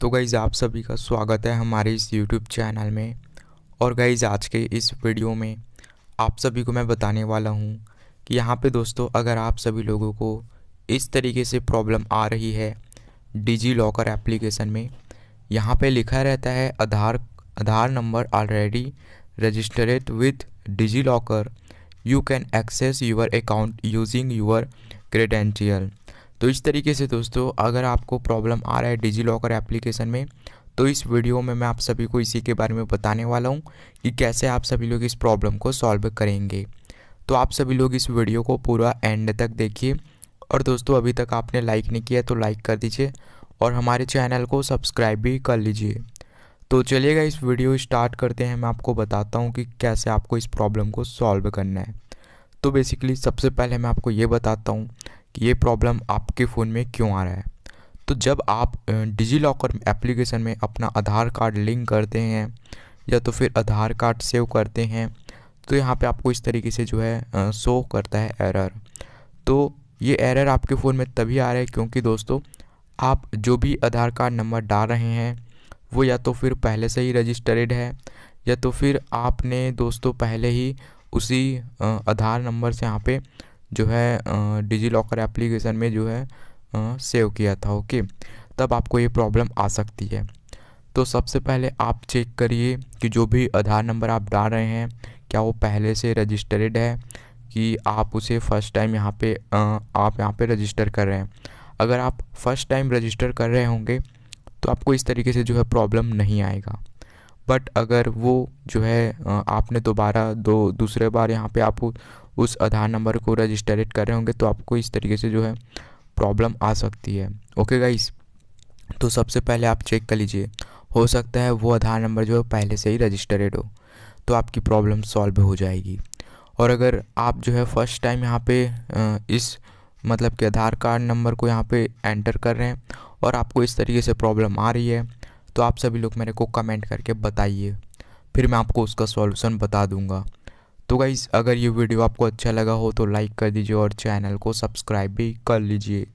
तो गाइज़ आप सभी का स्वागत है हमारे इस यूट्यूब चैनल में। और गाइज़ आज के इस वीडियो में आप सभी को मैं बताने वाला हूँ कि यहाँ पे दोस्तों, अगर आप सभी लोगों को इस तरीके से प्रॉब्लम आ रही है डिजी लॉकर एप्लीकेशन में, यहाँ पे लिखा रहता है Aadhaar Aadhaar number already registered with DigiLocker you can access your account using your credential तो इस तरीके से दोस्तों, अगर आपको प्रॉब्लम आ रहा है डिजी लॉकर एप्लीकेशन में तो इस वीडियो में मैं आप सभी को इसी के बारे में बताने वाला हूँ कि कैसे आप सभी लोग इस प्रॉब्लम को सॉल्व करेंगे। तो आप सभी लोग इस वीडियो को पूरा एंड तक देखिए और दोस्तों, अभी तक आपने लाइक नहीं किया तो लाइक कर दीजिए और हमारे चैनल को सब्सक्राइब भी कर लीजिए। तो चलिएगा, इस वीडियो स्टार्ट करते हैं। मैं आपको बताता हूँ कि कैसे आपको इस प्रॉब्लम को सॉल्व करना है। तो बेसिकली सबसे पहले मैं आपको ये बताता हूँ ये प्रॉब्लम आपके फ़ोन में क्यों आ रहा है? तो जब आप डिजी लॉकर एप्लीकेशन में अपना आधार कार्ड लिंक करते हैं, या तो फिर आधार कार्ड सेव करते हैं तो यहाँ पे आपको इस तरीके से जो है शो करता है एरर तो ये एरर आपके फ़ोन में तभी आ रहा है क्योंकि दोस्तों, आप जो भी आधार कार्ड नंबर डाल रहे हैं, वो या तो फिर पहले से ही रजिस्टर्ड है, या तो फिर आपने दोस्तों पहले ही उसी आधार नंबर से यहाँ पे जो है डिजी लॉकर एप्लीकेशन में जो है सेव किया था, ओके? तब आपको ये प्रॉब्लम आ सकती है। तो सबसे पहले आप चेक करिए कि जो भी आधार नंबर आप डाल रहे हैं, क्या वो पहले से रजिस्टर्ड है, कि आप उसे फ़र्स्ट टाइम यहाँ पे आप यहाँ पे रजिस्टर कर रहे हैं। अगर आप फ़र्स्ट टाइम रजिस्टर कर रहे होंगे तो आपको इस तरीके से जो है प्रॉब्लम नहीं आएगा। बट अगर वो जो है आपने दोबारा दो, दूसरे बार यहाँ पे आप उस आधार नंबर को रजिस्टरेट कर रहे होंगे तो आपको इस तरीके से जो है प्रॉब्लम आ सकती है। ओके गाइस तो सबसे पहले आप चेक कर लीजिए। हो सकता है वो आधार नंबर जो है पहले से ही रजिस्टरेड हो तो आपकी प्रॉब्लम सॉल्व हो जाएगी। और अगर आप जो है फ़र्स्ट टाइम यहाँ पे इस मतलब कि आधार कार्ड नंबर को यहाँ पे एंटर कर रहे हैं, और आपको इस तरीके से प्रॉब्लम आ रही है तो आप सभी लोग मेरे को कमेंट करके बताइए। फिर मैं आपको उसका सॉल्यूशन बता दूँगा। तो गाइज़ अगर ये वीडियो आपको अच्छा लगा हो तो लाइक कर दीजिए और चैनल को सब्सक्राइब भी कर लीजिए।